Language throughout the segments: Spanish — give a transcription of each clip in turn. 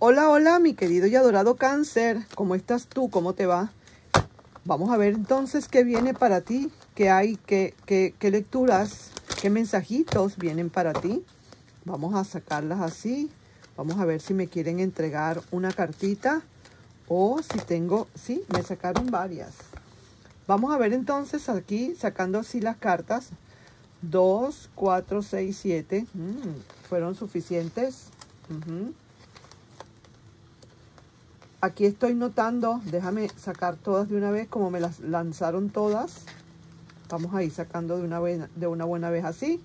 Hola, hola, mi querido y adorado cáncer. ¿Cómo estás tú? ¿Cómo te va? Vamos a ver entonces qué viene para ti, qué hay, qué, qué, qué lecturas, qué mensajitos vienen para ti. Vamos a sacarlas así. Vamos a ver si me quieren entregar una cartita o si tengo, sí, me sacaron varias. Vamos a ver entonces aquí, sacando así las cartas. 2, 4, 6, 7. ¿Fueron suficientes? Aquí estoy notando, déjame sacar todas de una vez como me las lanzaron todas. Vamos a ir sacando de una, de una buena vez así.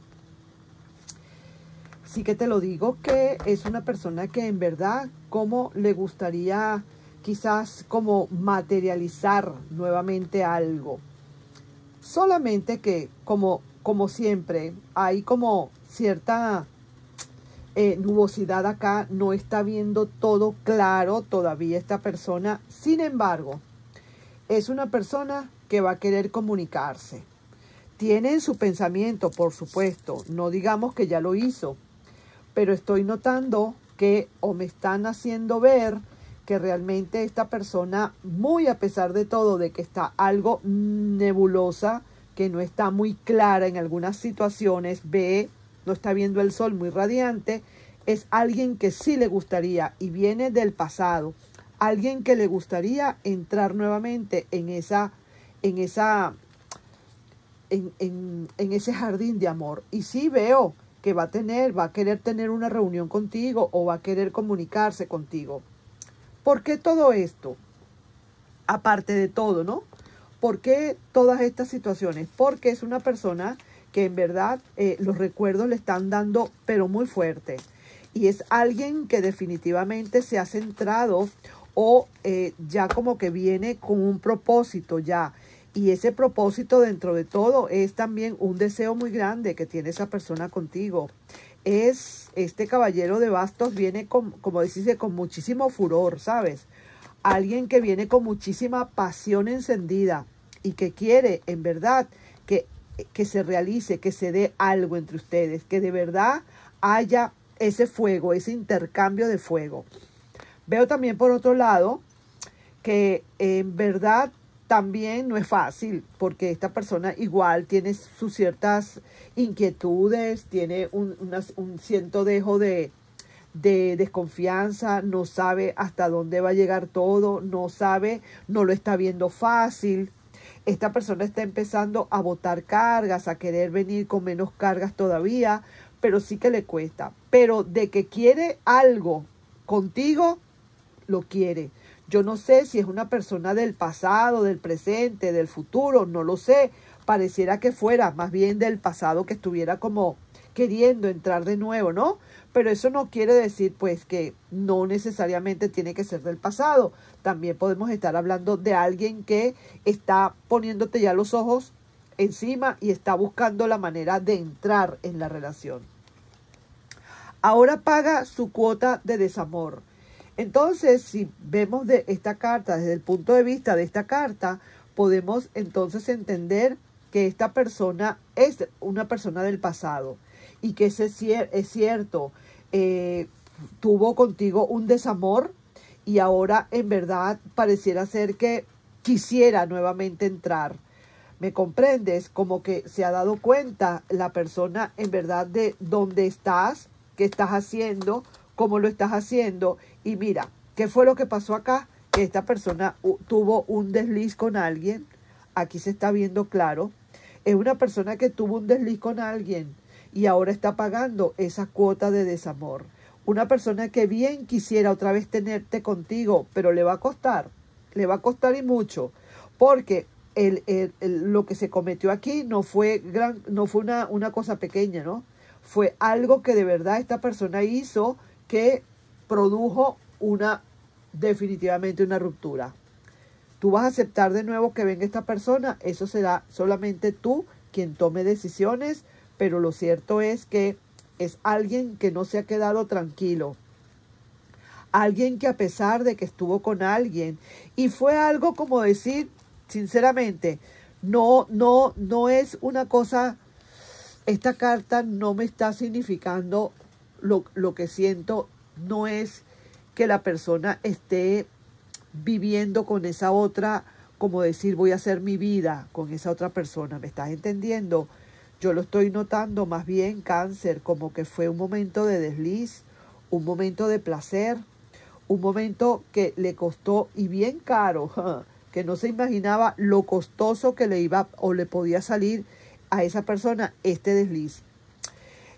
Sí que te lo digo que es una persona que en verdad como le gustaría quizás como materializar nuevamente algo. Solamente que como, como siempre hay como cierta eh, nubosidad acá, no está viendo todo claro todavía esta persona. Sin embargo, es una persona que va a querer comunicarse. Tiene en su pensamiento, por supuesto, no digamos que ya lo hizo, pero estoy notando que o me están haciendo ver que realmente esta persona, muy a pesar de todo, de que está algo nebulosa, que no está muy clara en algunas situaciones, ve no está viendo el sol muy radiante, es alguien que sí le gustaría y viene del pasado, alguien que le gustaría entrar nuevamente en esa, en esa, en, en, en ese jardín de amor. Y sí veo que va a tener, va a querer tener una reunión contigo o va a querer comunicarse contigo. ¿Por qué todo esto? Aparte de todo, ¿no? ¿Por qué todas estas situaciones? Porque es una persona que en verdad eh, los recuerdos le están dando, pero muy fuerte. Y es alguien que definitivamente se ha centrado o eh, ya como que viene con un propósito ya. Y ese propósito dentro de todo es también un deseo muy grande que tiene esa persona contigo. Es este caballero de bastos viene con, como decís, con muchísimo furor, ¿sabes? Alguien que viene con muchísima pasión encendida y que quiere en verdad que que se realice, que se dé algo entre ustedes, que de verdad haya ese fuego, ese intercambio de fuego. Veo también por otro lado que en verdad también no es fácil porque esta persona igual tiene sus ciertas inquietudes, tiene un, un cierto dejo de, de desconfianza, no sabe hasta dónde va a llegar todo, no sabe, no lo está viendo fácil esta persona está empezando a botar cargas, a querer venir con menos cargas todavía, pero sí que le cuesta. Pero de que quiere algo contigo, lo quiere. Yo no sé si es una persona del pasado, del presente, del futuro, no lo sé. Pareciera que fuera más bien del pasado que estuviera como queriendo entrar de nuevo, ¿no? Pero eso no quiere decir pues que no necesariamente tiene que ser del pasado. También podemos estar hablando de alguien que está poniéndote ya los ojos encima y está buscando la manera de entrar en la relación. Ahora paga su cuota de desamor. Entonces, si vemos de esta carta desde el punto de vista de esta carta, podemos entonces entender que esta persona es una persona del pasado y que ese es cierto, eh, tuvo contigo un desamor y ahora en verdad pareciera ser que quisiera nuevamente entrar. ¿Me comprendes? Como que se ha dado cuenta la persona en verdad de dónde estás, qué estás haciendo, cómo lo estás haciendo. Y mira, ¿qué fue lo que pasó acá? Que esta persona tuvo un desliz con alguien. Aquí se está viendo claro. Es una persona que tuvo un desliz con alguien y ahora está pagando esa cuota de desamor. Una persona que bien quisiera otra vez tenerte contigo, pero le va a costar, le va a costar y mucho, porque el, lo que se cometió aquí no fue, gran, no fue una, una cosa pequeña, ¿no? Fue algo que de verdad esta persona hizo que produjo una, definitivamente una ruptura. Tú vas a aceptar de nuevo que venga esta persona, eso será solamente tú quien tome decisiones pero lo cierto es que es alguien que no se ha quedado tranquilo. Alguien que a pesar de que estuvo con alguien y fue algo como decir, sinceramente, no, no, no es una cosa, esta carta no me está significando lo, lo que siento, no es que la persona esté viviendo con esa otra, como decir, voy a hacer mi vida con esa otra persona. ¿Me estás entendiendo? Yo lo estoy notando más bien cáncer, como que fue un momento de desliz, un momento de placer, un momento que le costó y bien caro, que no se imaginaba lo costoso que le iba o le podía salir a esa persona este desliz.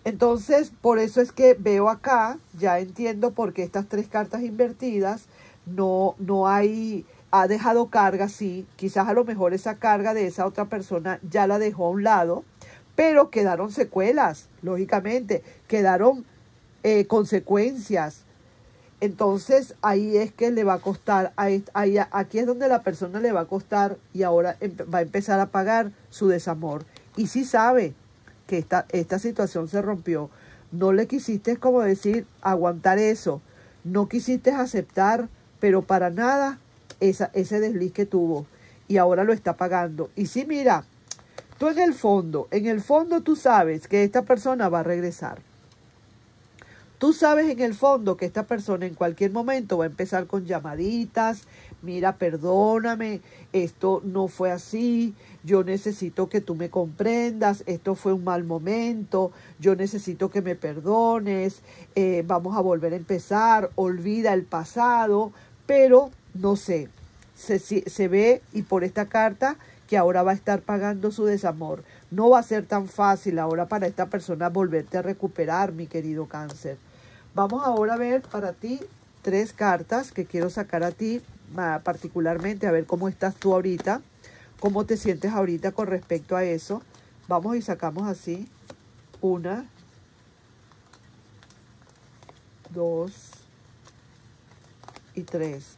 Entonces, por eso es que veo acá, ya entiendo por qué estas tres cartas invertidas no, no hay, ha dejado carga, sí, quizás a lo mejor esa carga de esa otra persona ya la dejó a un lado, pero quedaron secuelas, lógicamente, quedaron eh, consecuencias. Entonces ahí es que le va a costar, ahí, aquí es donde la persona le va a costar y ahora va a empezar a pagar su desamor. Y si sabe que esta, esta situación se rompió, no le quisiste como decir aguantar eso, no quisiste aceptar pero para nada esa, ese desliz que tuvo y ahora lo está pagando. Y sí, mira, tú en el fondo, en el fondo tú sabes que esta persona va a regresar. Tú sabes en el fondo que esta persona en cualquier momento va a empezar con llamaditas, mira, perdóname, esto no fue así, yo necesito que tú me comprendas, esto fue un mal momento, yo necesito que me perdones, eh, vamos a volver a empezar, olvida el pasado, pero no sé, se, se ve y por esta carta que ahora va a estar pagando su desamor. No va a ser tan fácil ahora para esta persona volverte a recuperar, mi querido cáncer. Vamos ahora a ver para ti tres cartas que quiero sacar a ti particularmente, a ver cómo estás tú ahorita, cómo te sientes ahorita con respecto a eso. Vamos y sacamos así. Una, dos, y tres.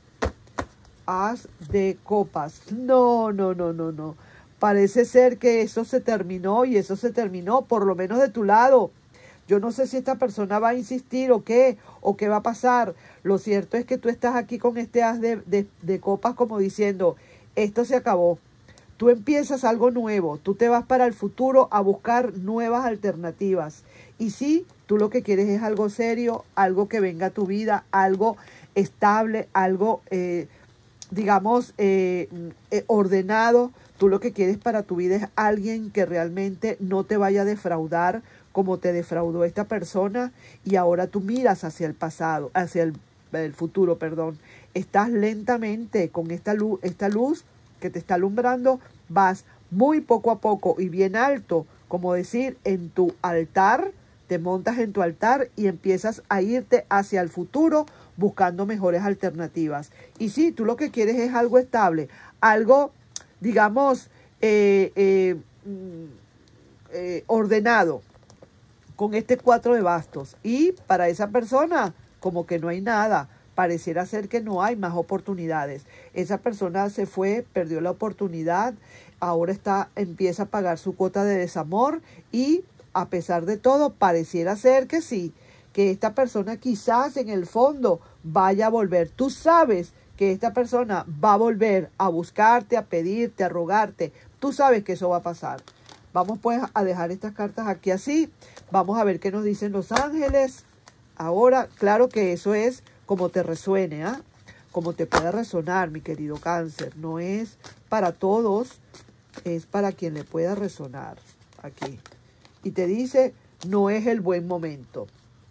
As de copas. No, no, no, no, no. Parece ser que eso se terminó y eso se terminó, por lo menos de tu lado. Yo no sé si esta persona va a insistir o qué, o qué va a pasar. Lo cierto es que tú estás aquí con este as de, de, de copas como diciendo, esto se acabó. Tú empiezas algo nuevo, tú te vas para el futuro a buscar nuevas alternativas. Y si tú lo que quieres es algo serio, algo que venga a tu vida, algo estable, algo, eh, digamos, eh, eh, ordenado. Tú lo que quieres para tu vida es alguien que realmente no te vaya a defraudar como te defraudó esta persona y ahora tú miras hacia el pasado, hacia el, el futuro, perdón. Estás lentamente con esta luz, esta luz que te está alumbrando, vas muy poco a poco y bien alto, como decir, en tu altar, te montas en tu altar y empiezas a irte hacia el futuro buscando mejores alternativas. Y si tú lo que quieres es algo estable, algo, digamos, eh, eh, mm, eh, ordenado, con este cuatro de bastos. Y para esa persona, como que no hay nada. Pareciera ser que no hay más oportunidades. Esa persona se fue, perdió la oportunidad, ahora está, empieza a pagar su cuota de desamor y a pesar de todo, pareciera ser que sí, que esta persona quizás en el fondo vaya a volver. Tú sabes que esta persona va a volver a buscarte, a pedirte, a rogarte. Tú sabes que eso va a pasar. Vamos pues a dejar estas cartas aquí así. Vamos a ver qué nos dicen los ángeles. Ahora, claro que eso es como te resuene, ¿ah? Como te pueda resonar, mi querido cáncer. No es para todos, es para quien le pueda resonar aquí. Y te dice, no es el buen momento.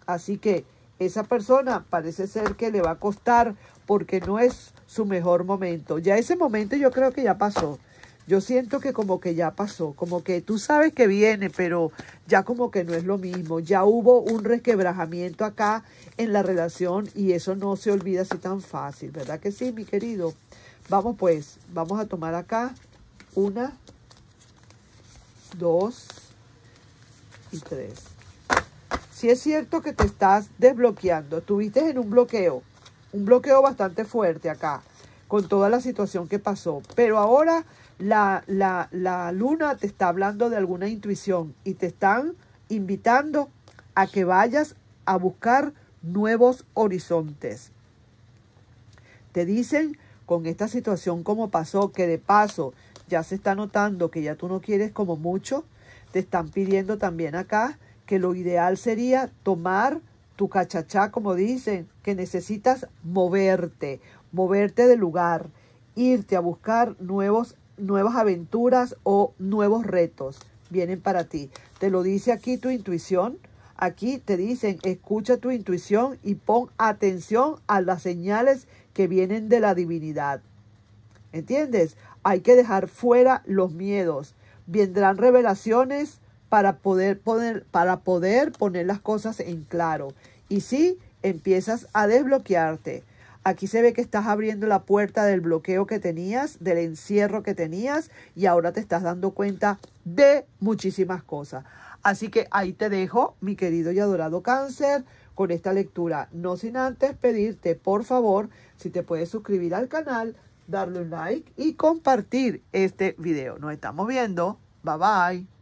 Así que esa persona parece ser que le va a costar porque no es su mejor momento. Ya ese momento yo creo que ya pasó. Yo siento que como que ya pasó, como que tú sabes que viene, pero ya como que no es lo mismo. Ya hubo un resquebrajamiento acá en la relación y eso no se olvida así tan fácil, ¿verdad que sí, mi querido? Vamos pues, vamos a tomar acá una, dos y tres. Si es cierto que te estás desbloqueando, estuviste en un bloqueo, un bloqueo bastante fuerte acá, con toda la situación que pasó, pero ahora la, la, la luna te está hablando de alguna intuición y te están invitando a que vayas a buscar nuevos horizontes. Te dicen con esta situación como pasó, que de paso ya se está notando que ya tú no quieres como mucho, te están pidiendo también acá que lo ideal sería tomar tu cachachá, como dicen, que necesitas moverte, moverte del lugar, irte a buscar nuevos, nuevas aventuras o nuevos retos vienen para ti. Te lo dice aquí tu intuición. Aquí te dicen, escucha tu intuición y pon atención a las señales que vienen de la divinidad. ¿Entiendes? Hay que dejar fuera los miedos. Vendrán revelaciones para poder poner, para poder poner las cosas en claro. Y sí, empiezas a desbloquearte. Aquí se ve que estás abriendo la puerta del bloqueo que tenías, del encierro que tenías y ahora te estás dando cuenta de muchísimas cosas. Así que ahí te dejo, mi querido y adorado cáncer, con esta lectura. No sin antes pedirte, por favor, si te puedes suscribir al canal, darle un like y compartir este video. Nos estamos viendo. Bye bye.